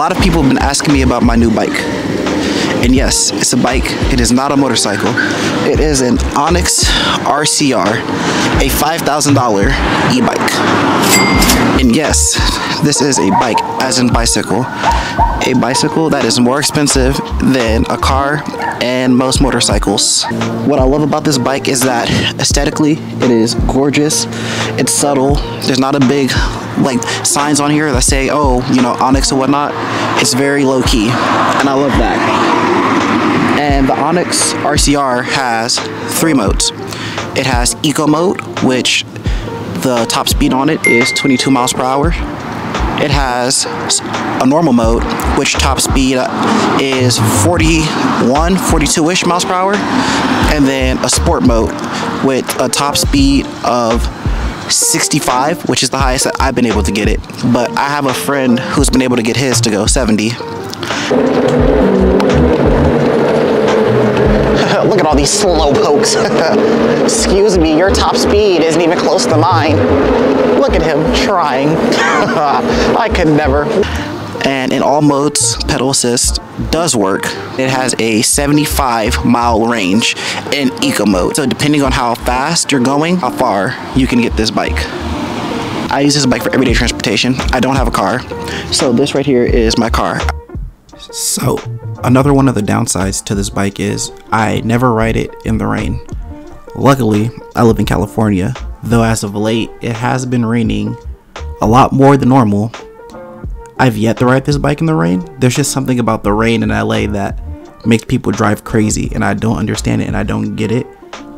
asking me about my new bike. And yes, it's a bike. It is not a motorcycle. It is an Onyx RCR, a $5,000 e-bike. And yes, this is a bike, as in bicycle. A bicycle that is more expensive than a car and most motorcycles. What I love about this bike is that aesthetically, it is gorgeous. It's subtle. There's not a big like signs on here that say, oh, you know, Onyx or whatnot. It's very low key, and I love that. And the Onyx RCR has three modes. It has Eco mode, which the top speed on it is 22 miles per hour. It has a normal mode, which top speed is 41, 42-ish miles per hour, and then a sport mode with a top speed of 65, which is the highest that I've been able to get it. But I have a friend who's been able to get his to go 70. Look at all these slow pokes. Excuse me, your top speed isn't even close to mine. Look at him trying. I could never. And in all modes, pedal assist does work. It has a 75 mile range in eco mode. So depending on how fast you're going, how far you can get this bike. I use this bike for everyday transportation. I don't have a car. So this right here is my car. So another one of the downsides to this bike is I never ride it in the rain. Luckily, I live in California, though as of late, it has been raining a lot more than normal. I've yet to ride this bike in the rain. There's just something about the rain in LA that makes people drive crazy, and I don't understand it and I don't get it.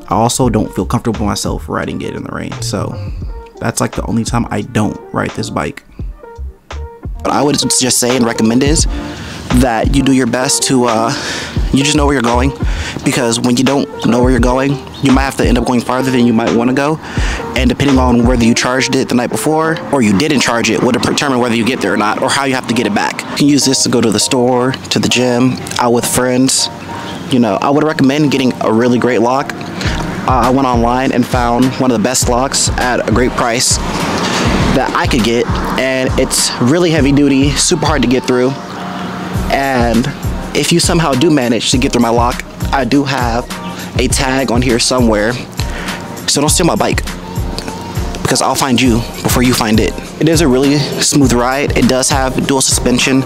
I also don't feel comfortable myself riding it in the rain, so that's like the only time I don't ride this bike. What I would just say and recommend is that you do your best to uh, you just know where you're going because when you don't know where you're going you might have to end up going farther than you might want to go and depending on whether you charged it the night before or you didn't charge it would determine whether you get there or not or how you have to get it back. You can use this to go to the store to the gym out with friends. You know i would recommend getting a really great lock. Uh, i went online and found one of the best locks at a great price that i could get and it's really heavy duty super hard to get through. And if you somehow do manage to get through my lock, I do have a tag on here somewhere. So don't steal my bike because I'll find you before you find it. It is a really smooth ride. It does have dual suspension,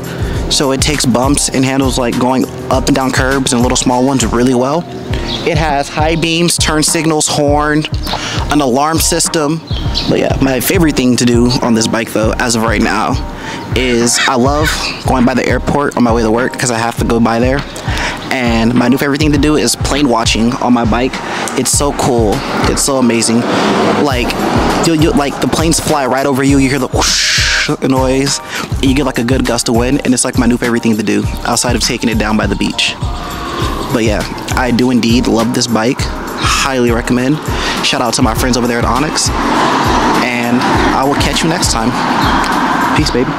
so it takes bumps and handles like going up and down curbs and little small ones really well. It has high beams, turn signals, horn, an alarm system. But yeah, my favorite thing to do on this bike though, as of right now, is I love going by the airport on my way to work because I have to go by there. And my new favorite thing to do is plane watching on my bike. It's so cool. It's so amazing. Like, you you like the planes fly right over you. You hear the whoosh noise. And you get like a good gust of wind, and it's like my new favorite thing to do outside of taking it down by the beach. But yeah, I do indeed love this bike. Highly recommend. Shout out to my friends over there at Onyx. And I will catch you next time. Peace, baby.